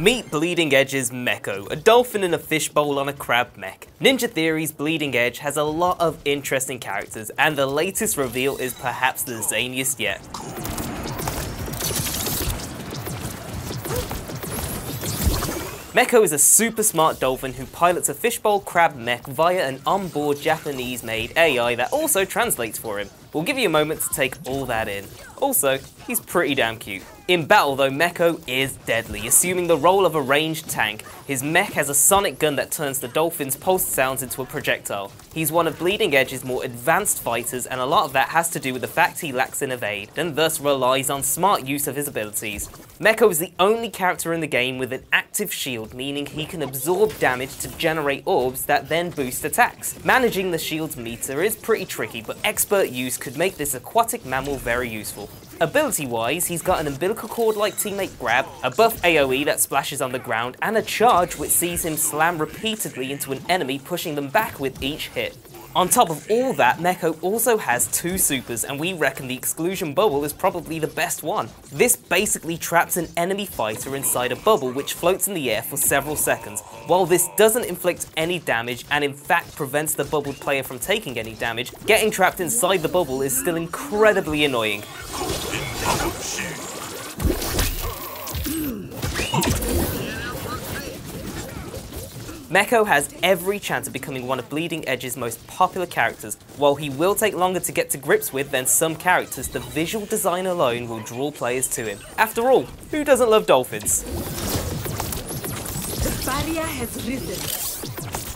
Meet Bleeding Edge's Mekko, a dolphin in a fishbowl on a crab mech. Ninja Theory's Bleeding Edge has a lot of interesting characters, and the latest reveal is perhaps the zaniest yet. Mekko is a super smart dolphin who pilots a fishbowl crab mech via an onboard Japanese made AI that also translates for him. We'll give you a moment to take all that in. Also, he's pretty damn cute. In battle though, Mekko is deadly, assuming the role of a ranged tank. His mech has a sonic gun that turns the dolphin's pulse sounds into a projectile. He's one of Bleeding Edge's more advanced fighters and a lot of that has to do with the fact he lacks in evade, and thus relies on smart use of his abilities. Mekko is the only character in the game with an active shield, meaning he can absorb damage to generate orbs that then boost attacks. Managing the shield's meter is pretty tricky, but expert use could make this aquatic mammal very useful. Ability-wise, he's got an umbilical cord-like teammate grab, a buff AoE that splashes on the ground, and a charge which sees him slam repeatedly into an enemy, pushing them back with each hit. On top of all that, Mekko also has two supers, and we reckon the Exclusion Bubble is probably the best one. This basically traps an enemy fighter inside a bubble which floats in the air for several seconds. While this doesn't inflict any damage, and in fact prevents the bubbled player from taking any damage, getting trapped inside the bubble is still incredibly annoying. Mekko has every chance of becoming one of Bleeding Edge's most popular characters. While he will take longer to get to grips with than some characters, the visual design alone will draw players to him. After all, who doesn't love dolphins? The barrier has risen.